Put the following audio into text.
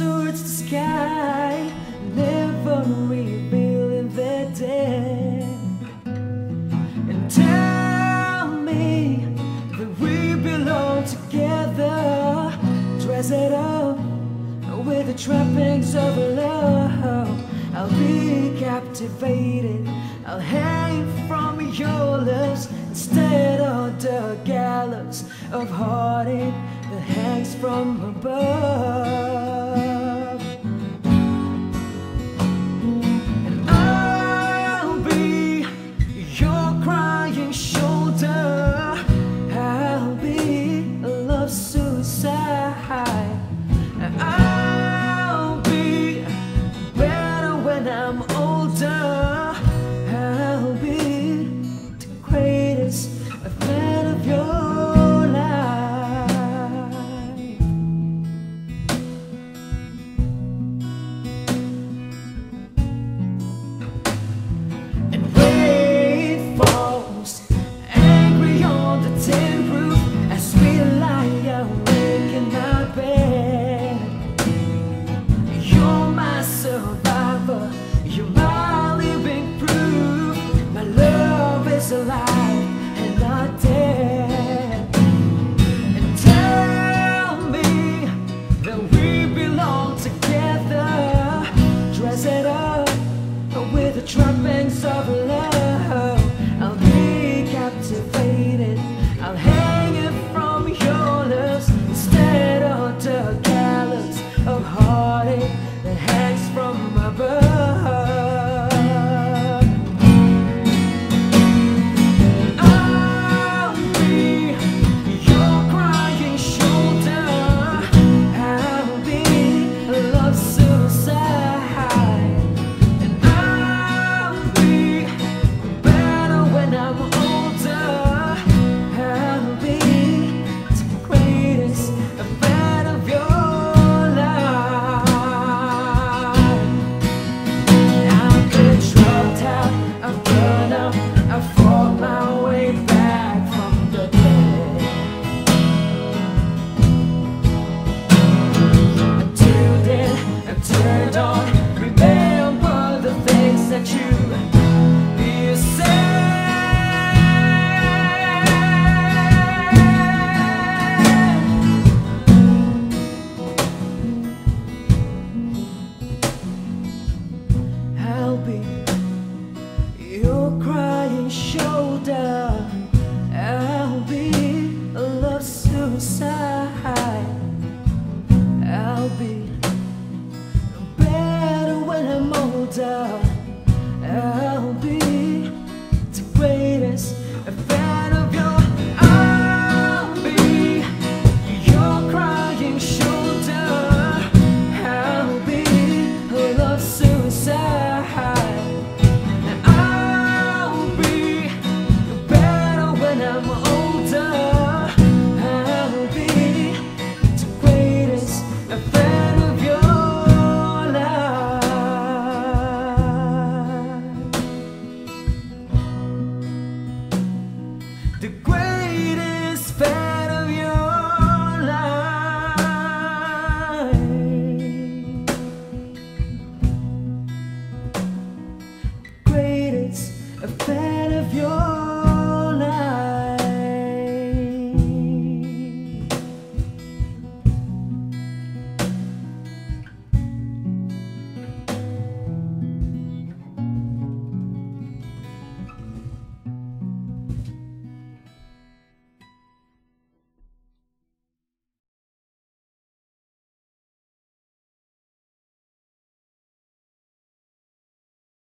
towards the sky, never revealing their dead. And tell me that we belong together, dress it up with the trappings of love. I'll be captivated. I'll hang from your lips instead of the gallows of heartache that hangs from above. up with the trumpets of love. be your crying shoulder. I'll be a love suicide. live your